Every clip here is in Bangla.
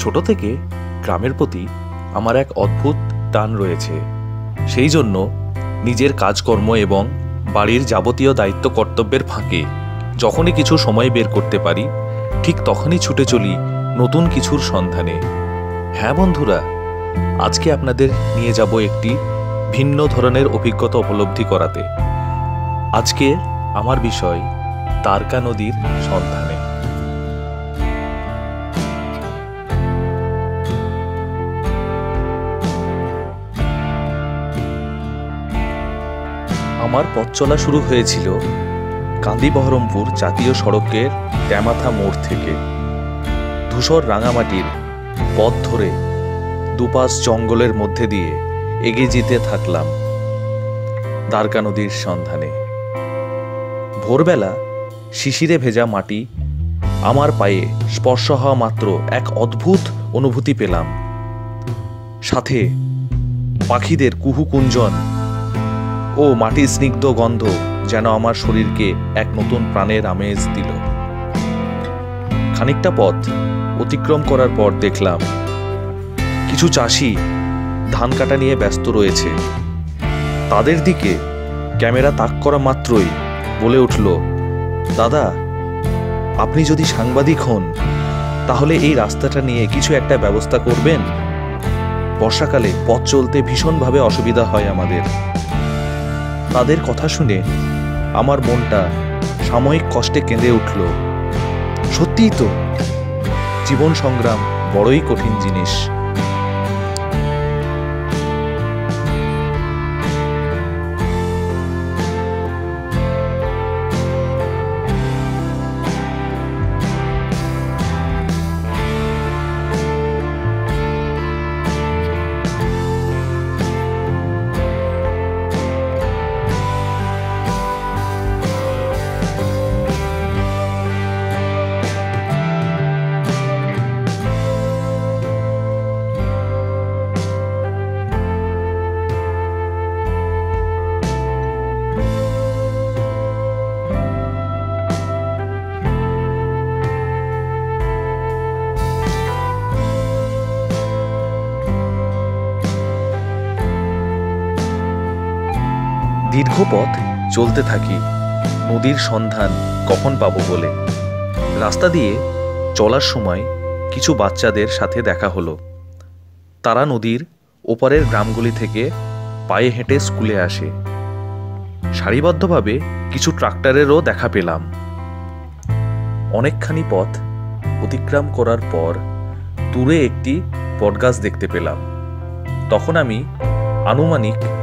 ছোট থেকে গ্রামের প্রতি আমার এক অদ্ভুত টান রয়েছে। সেই জন্য নিজের কাজকর্ম এবং বাড়ির যাবতীয় দায়িত্ব কর্তব্যের ফাঁকে যখনই কিছু সময় বের করতে পারি, ঠিক তখনই ছুটে চলি নতুন কিছুর সন্ধানে। হ্যাঁ বন্ধুরা, আজকে আপনাদের নিয়ে যাব একটি ভিন্ন ধরনের অভিজ্ঞতা উপলব্ধি করাতে। আজকে আমার বিষয় তারকা নদীর সন্ধানে। আমার পথ চলা শুরু হয়েছিল কান্দি বহরমপুর জাতীয় সড়কের ট্যামাথা মোড় থেকে। ধূসর রাঙামাটির পথ ধরে দুপাশ জঙ্গলের মধ্যে দিয়ে এগিয়ে যেতে থাকলাম দ্বারকা নদীর সন্ধানে। ভোরবেলা শিশিরে ভেজা মাটি আমার পায়ে স্পর্শ হওয়া মাত্র এক অদ্ভুত অনুভূতি পেলাম। সাথে পাখিদের কুহু কুঞ্জন ও মাটির স্নিগ্ধ গন্ধ যেন আমার শরীরকে এক নতুন প্রাণের আমেজ দিল। খানিকটা পথ অতিক্রম করার পর দেখলাম, কিছু চাষি ধান কাটা নিয়ে ব্যস্ত রয়েছে। তাদের দিকে ক্যামেরা তাক করা মাত্রই বলে উঠল, দাদা, আপনি যদি সাংবাদিক হন, তাহলে এই রাস্তাটা নিয়ে কিছু একটা ব্যবস্থা করবেন? বর্ষাকালে পথ চলতে ভীষণভাবে অসুবিধা হয় আমাদের। তাদের কথা শুনে আমার মনটা সাময়িক কষ্টে কেঁদে উঠল। সত্যিই তো, জীবন সংগ্রাম বড়ই কঠিন জিনিস। পথ চলতে থাকি, নদীর সন্ধান কখন পাব বলে। রাস্তা দিয়ে চলার সময় কিছু বাচ্চাদের সাথে দেখা হলো। তারা নদীর ওপারের গ্রামগুলি থেকে পায়ে হেঁটে স্কুলে আসে। সারিবদ্ধভাবে কিছু ট্রাক্টরেরও দেখা পেলাম। অনেকখানি পথ অতিক্রম করার পর দূরে একটি বটগাছ দেখতে পেলাম। তখন আমি আনুমানিক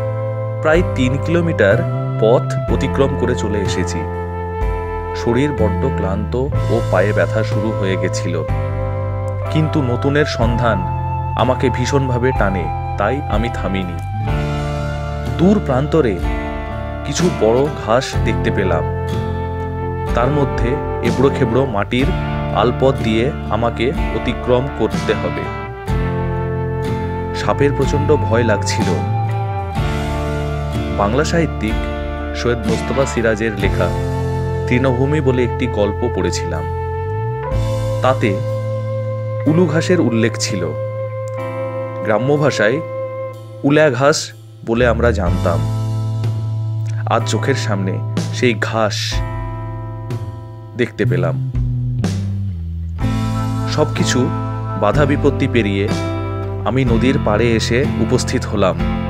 প্রায় তিন কিলোমিটার পথ অতিক্রম করে চলে এসেছি। শরীর বড্ড ক্লান্ত ও পায়ে ব্যথা শুরু হয়ে গেছিল। কিন্তু নতুনের সন্ধান আমাকে ভীষণভাবে টানে, তাই আমি থামিনি। দূর প্রান্তরে কিছু বড় ঘাস দেখতে পেলাম। তার মধ্যে এবড়ো খেবড়ো মাটির আলপথ দিয়ে আমাকে অতিক্রম করতে হবে। সাপের প্রচণ্ড ভয় লাগছিল। বাংলা সাহিত্যিক সৈয়দ মোস্তফা সিরাজের লেখা তৃণভূমি বলে একটি গল্প পড়েছিলাম। তাতে উলু ঘাসের উল্লেখ ছিল। গ্রাম্য ভাষায় উলা ঘাস বলে আমরা জানতাম। আজ চোখের সামনে সেই ঘাস দেখতে পেলাম। সবকিছু বাধা বিপত্তি পেরিয়ে আমি নদীর পাড়ে এসে উপস্থিত হলাম।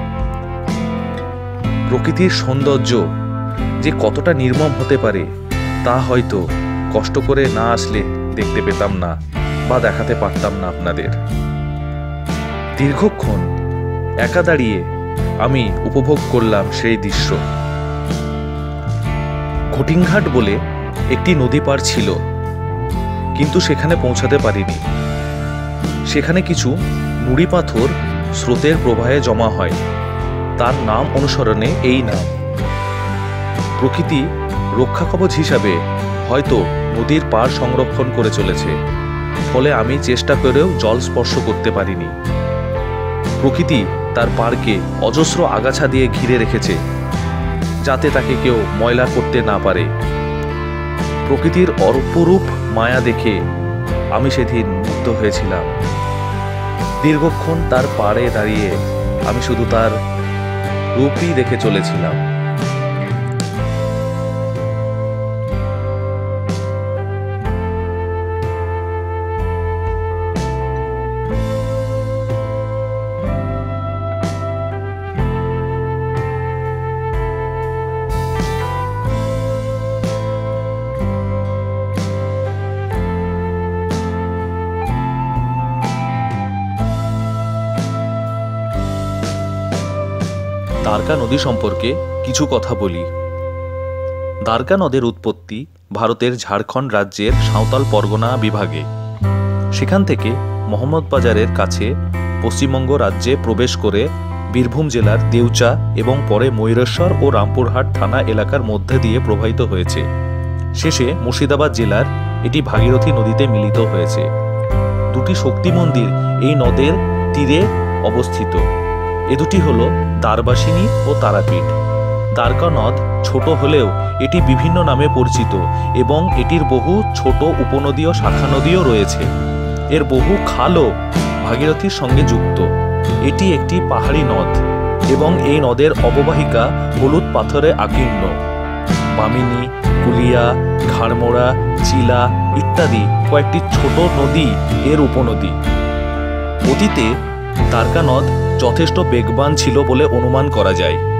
প্রকৃতির সৌন্দর্য যে কতটা নির্মম হতে পারে, তা হয়তো কষ্ট করে না আসলে দেখতে পেতাম না বা দেখাতে পারতাম না আপনাদের। দীর্ঘক্ষণ একা দাঁড়িয়ে আমি উপভোগ করলাম সেই দৃশ্য। ঘটিংঘাট বলে একটি নদী পার ছিল, কিন্তু সেখানে পৌঁছাতে পারিনি। সেখানে কিছু নুড়ি পাথর স্রোতের প্রবাহে জমা হয়। তার নাম অনুসরণে এই নাম। প্রকৃতি রক্ষা কবচ হিসাবে হয়তো নদীর পার সংরক্ষণ করে চলেছে, ফলে আমি চেষ্টা করেও জল স্পর্শ করতে পারিনি। প্রকৃতি তার পার্কে অজস্র আগাছা দিয়ে ঘিরে রেখেছে, যাতে তাকে কেউ ময়লা করতে না পারে। প্রকৃতির অপরূপ মায়া দেখে আমি সেদিন মুগ্ধ হয়েছিলাম। দীর্ঘক্ষণ তার পাড়ে দাঁড়িয়ে আমি শুধু তার রূপই দেখে চলেছিলাম। দ্বারকা নদী সম্পর্কে কিছু কথা বলি। দ্বারকা নদের উৎপত্তি ভারতের ঝাড়খণ্ড রাজ্যের সাঁওতাল পরগনা বিভাগে। সেখান থেকে মোহাম্মদবাজারের কাছে পশ্চিমবঙ্গ রাজ্যে প্রবেশ করে বীরভূম জেলার দেউচা এবং পরে ময়ূরেশ্বর ও রামপুরহাট থানা এলাকার মধ্যে দিয়ে প্রবাহিত হয়েছে। শেষে মুর্শিদাবাদ জেলার এটি ভাগীরথী নদীতে মিলিত হয়েছে। দুটি শক্তি মন্দির এই নদের তীরে অবস্থিত। এ দুটি হল দ্বারবাসিনী ও তারাপীঠ। দ্বারকা নদ ছোট হলেও এটি বিভিন্ন নামে পরিচিত এবং এটির বহু ছোট উপনদী ও শাখা নদীও রয়েছে। এর বহু খালও ভাগীরথীর সঙ্গে যুক্ত। এটি একটি পাহাড়ি নদ এবং এই নদের অববাহিকা হলুদ পাথরে আকীর্ণ। বামিনী, কুলিয়া, ঘাড়মোড়া, চিলা ইত্যাদি কয়েকটি ছোট নদী এর উপনদী। অতীতে দ্বারকা নদ যথেষ্ট বেগবান ছিল বলে অনুমান করা যায়।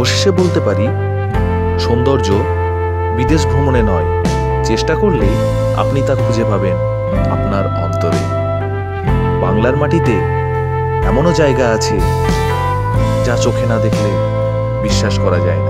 অবশেষে বলতে পারি, সৌন্দর্য বিদেশ ভ্রমণে নয়। চেষ্টা করলে আপনি তা খুঁজে পাবেন আপনার অন্তরে। বাংলার মাটিতে এমনও জায়গা আছে যা চোখে না দেখলে বিশ্বাস করা যায় না।